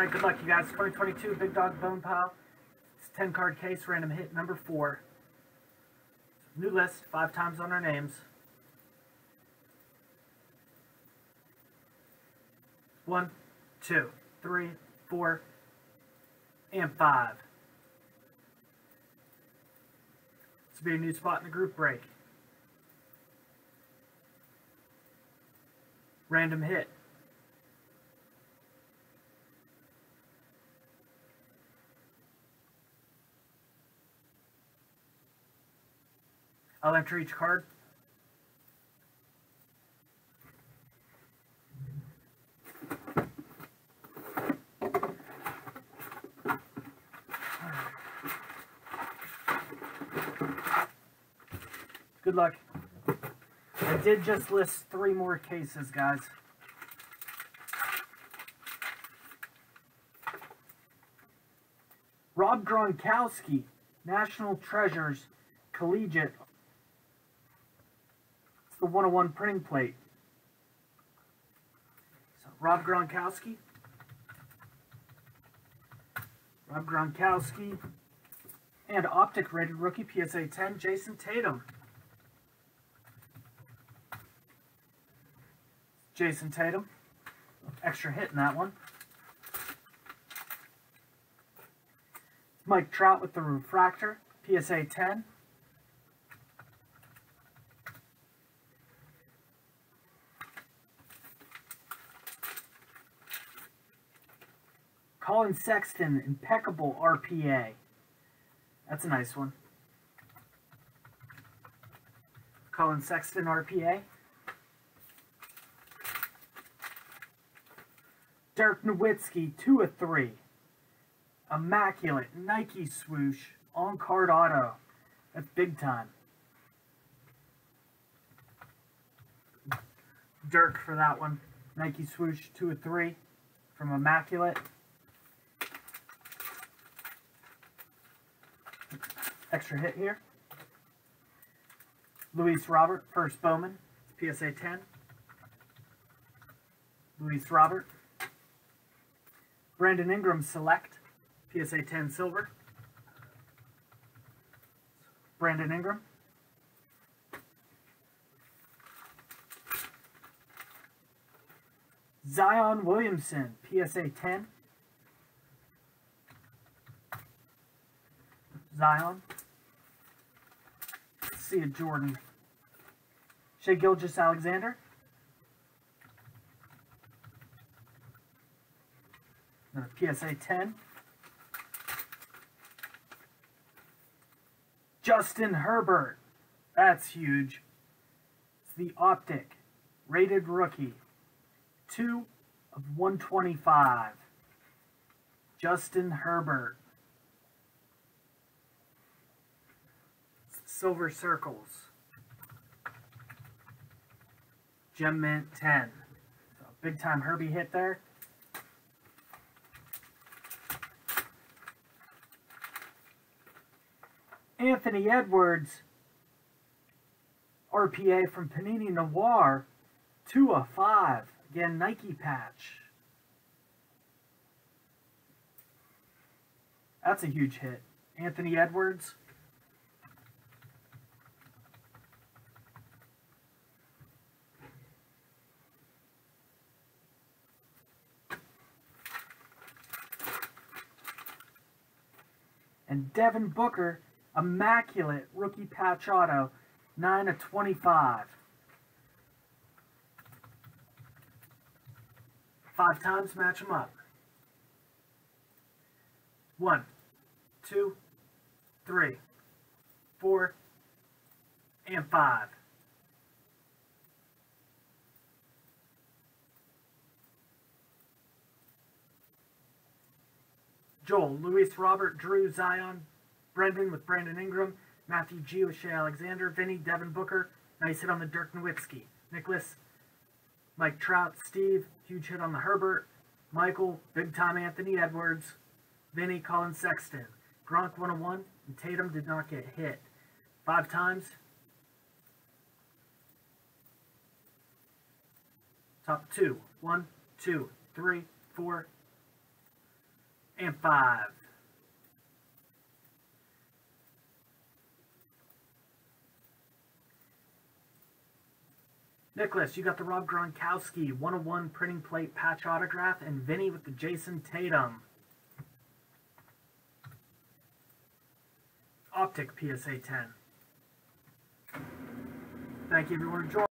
right, good luck, you guys. 2022 Big Dog Bone Pile. It's 10 card case, random hit number four. New list, five times on our names. One, two, three, four, and five. This will be a new spot in the group break. Random hit. I'll enter each card. Good luck. I did just list three more cases, guys. Rob Gronkowski, National Treasures, Collegiate. It's 101 printing plate. So, Rob Gronkowski. Rob Gronkowski. And Optic rated rookie PSA 10, Jayson Tatum. Jayson Tatum. Extra hit in that one. Mike Trout with the refractor, PSA 10. Collin Sexton, impeccable RPA. That's a nice one. Collin Sexton RPA. Dirk Nowitzki, 2 of 3. Immaculate Nike swoosh on card auto. That's big time. Dirk for that one. Nike swoosh, 2 of 3 from Immaculate. Extra hit here. Luis Robert, first Bowman, PSA 10. Luis Robert. Brandon Ingram Select, PSA 10 Silver. Brandon Ingram. Zion Williamson, PSA 10. Zion. See a Jordan. Shai Gilgeous-Alexander. PSA 10. Justin Herbert. That's huge. It's the Optic. Rated rookie. 2 of 125. Justin Herbert. Silver Circles. Gem Mint 10. So big time Herbie hit there. Anthony Edwards, RPA from Panini Noir, 2 of 5. Again, Nike patch. That's a huge hit. Anthony Edwards. And Devin Booker, Immaculate Rookie Patch Auto, 9 of 25. Five times, match them up. One, two, three, four, and five. Joel, Luis Robert, Drew, Zion, Brendan with Brandon Ingram, Matthew G with Shai Alexander, Vinny, Devin Booker, nice hit on the Dirk Nowitzki, Nicholas, Mike Trout, Steve, huge hit on the Herbert, Michael, big time Anthony Edwards, Vinny, Collin Sexton, Gronk 101, and Tatum did not get hit. Five times. Top two. One, two, three, four, and 5. Nicholas, you got the Rob Gronkowski 101 printing plate patch autograph, and Vinny with the Jayson Tatum. Optic PSA 10. Thank you everyone joining.